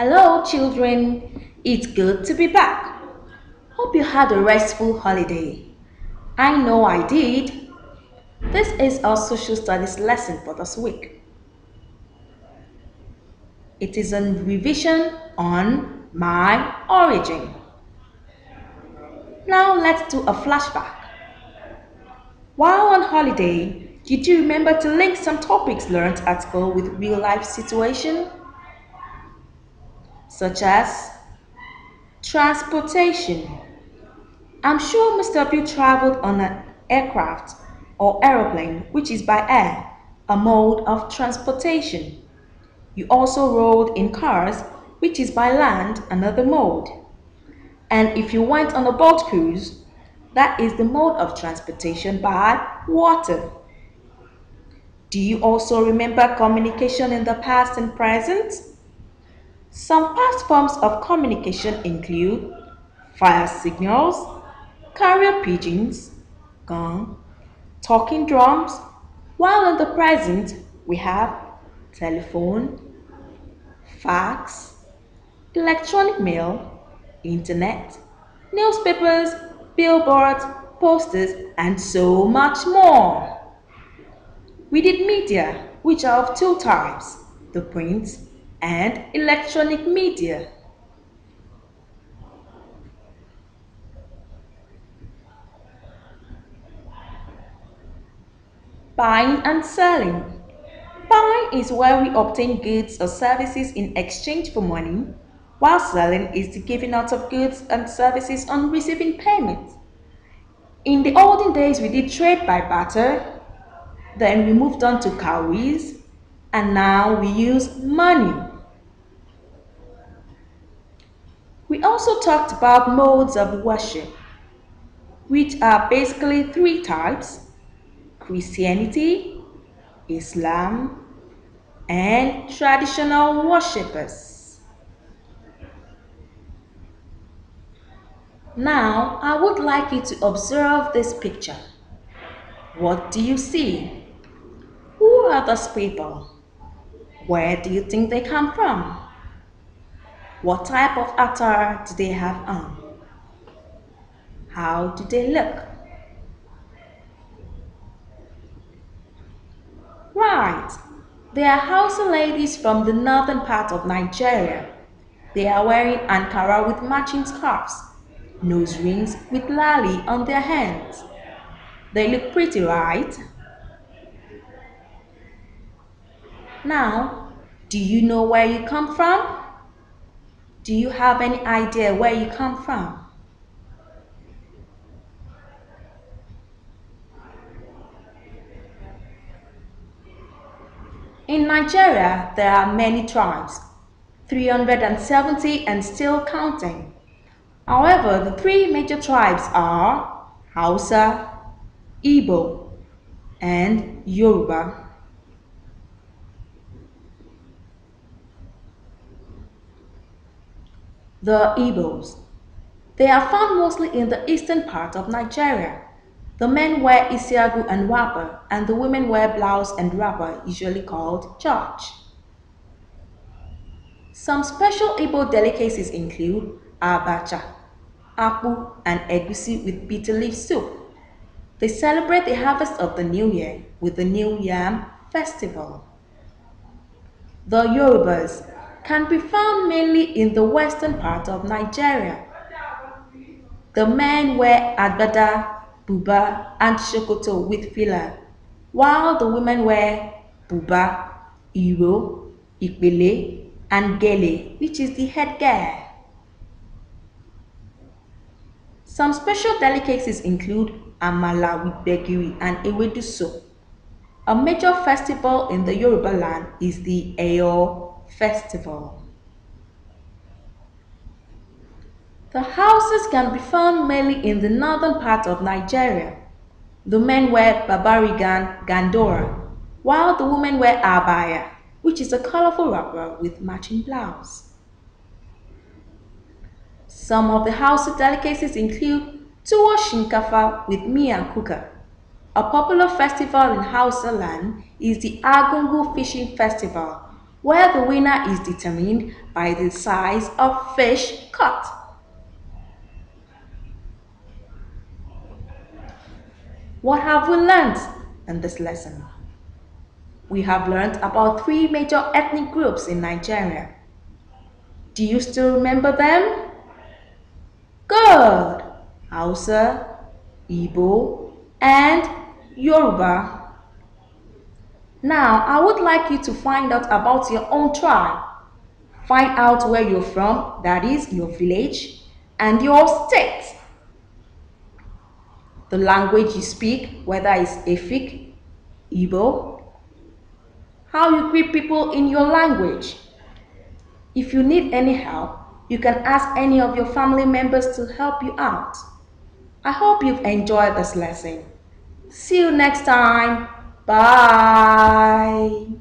Hello, children. It's good to be back. Hope you had a restful holiday. I know I did. This is our social studies lesson for this week. It is a revision on my origin. Now let's do a flashback. While on holiday, did you remember to link some topics learned at school with real life situation? Such as transportation. I'm sure most of you traveled on an aircraft or aeroplane, which is by air, a mode of transportation. You also rode in cars, which is by land, another mode. And if you went on a boat cruise, that is the mode of transportation by water. Do you also remember communication in the past and present? Some past forms of communication include fire signals, carrier pigeons, gong, talking drums, while in the present we have telephone, fax, electronic mail, internet, newspapers, billboards, posters, and so much more. We did media, which are of two types, the print and electronic media. Buying and selling. Buying is where we obtain goods or services in exchange for money, while selling is the giving out of goods and services on receiving payment. In the olden days, we did trade by barter, then we moved on to cowries, and now we use money. We also talked about modes of worship, which are basically three types Christianity, Islam, and traditional worshippers. Now, I would like you to observe this picture. What do you see? Who are those people? Where do you think they come from? What type of attire do they have on? How do they look? Right, they are Hausa ladies from the northern part of Nigeria. They are wearing Ankara with matching scarves, nose rings with lali on their hands. They look pretty, right? Now, do you know where you come from? Do you have any idea where you come from? In Nigeria, there are many tribes, 370 and still counting. However, the three major tribes are Hausa, Igbo, and Yoruba. The Igbos. They are found mostly in the eastern part of Nigeria. The men wear isiagu and wrapper, and the women wear blouse and wrapper, usually called george. Some special Igbo delicacies include abacha, apu, and egusi with bitter leaf soup. They celebrate the harvest of the new year with the New Yam Festival. The Yorubas can be found mainly in the western part of Nigeria. The men wear agbada, buba, and shokoto with fila, while the women wear buba, iro, ipele, and gele, which is the headgear. Some special delicacies include amala with gbegiri and ewedu soup. A major festival in the Yoruba land is the Eyo festival. The Hausas can be found mainly in the northern part of Nigeria. The men wear babarigan gandora, while the women wear abaya, which is a colorful wrapper with matching blouse. Some of the Hausa delicacies include tuwo shinkafa with miyan kuka. A popular festival in Hausa land is the Argungu Fishing Festival, where the winner is determined by the size of fish caught. What have we learned in this lesson? We have learned about three major ethnic groups in Nigeria. Do you still remember them? Good! Hausa, Igbo, and Yoruba. Now, I would like you to find out about your own tribe. Find out where you're from, that is, your village, and your state. The language you speak, whether it's Efik, Igbo, how you greet people in your language. If you need any help, you can ask any of your family members to help you out. I hope you've enjoyed this lesson. See you next time. Bye.